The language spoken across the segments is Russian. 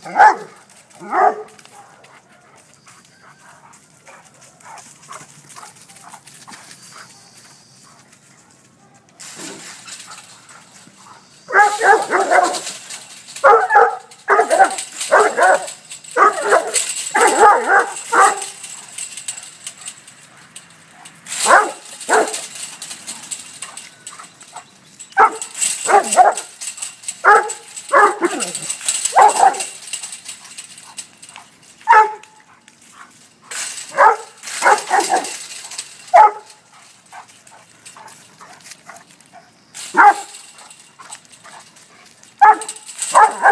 Ah!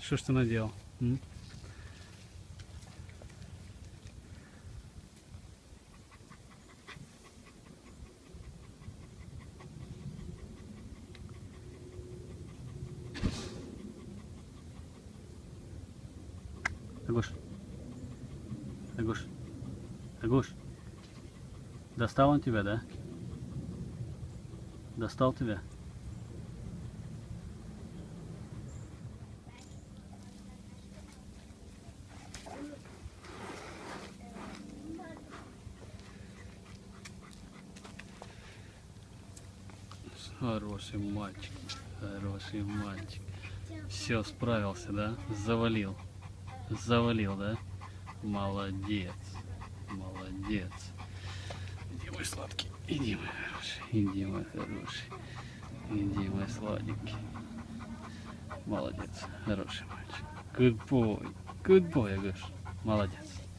Что ж ты наделал? Агуш. Агуш. Агуш. Достал он тебя, да? Достал тебя? Хороший мальчик, хороший мальчик. Все, справился, да? Завалил. Завалил, да? Молодец, молодец. Иди мой сладкий, иди мой хороший, иди мой хороший, иди мой сладенький. Молодец, хороший мальчик. Good boy, good boy, Агаш. Молодец.